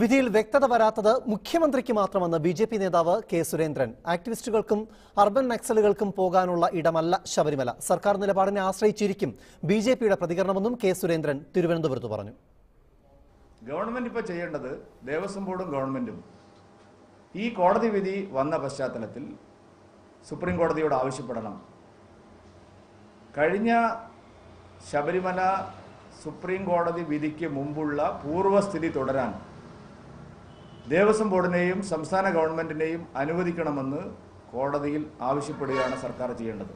വിധിയിൽ വ്യക്തത വരാത്തത് മുഖ്യമന്ത്രിക്ക് മാത്രമെന്ന് ബി ജെ പി നേതാവ് കെ സുരേന്ദ്രൻ. ആക്ടിവിസ്റ്റുകൾക്കും അർബൻ നക്സലുകൾക്കും പോകാനുള്ള ഇടമല്ല ശബരിമല. സർക്കാർ നിലപാടിനെ ആശ്രയിച്ചിരിക്കും ബി ജെ പിയുടെ പ്രതികരണമെന്നും കെ സുരേന്ദ്രൻ തിരുവനന്തപുരത്ത് പറഞ്ഞു. ഗവൺമെന്റ് ഇപ്പോൾ ചെയ്യേണ്ടത് ദേവസ്വം ബോർഡും ഗവൺമെന്റും. ഈ കോടതി വിധി വന്ന പശ്ചാത്തലത്തിൽ സുപ്രീം കോടതിയോട് ആവശ്യപ്പെടണം. കഴിഞ്ഞ ശബരിമല സുപ്രീം കോടതി വിധിക്ക് മുമ്പുള്ള പൂർവസ്ഥിതി തുടരാൻ ദേവസ്വം ബോർഡിനെയും സംസ്ഥാന ഗവൺമെന്റിനെയും അനുവദിക്കണമെന്ന് കോടതിയിൽ ആവശ്യപ്പെടുകയാണ് സർക്കാർ ചെയ്യേണ്ടത്.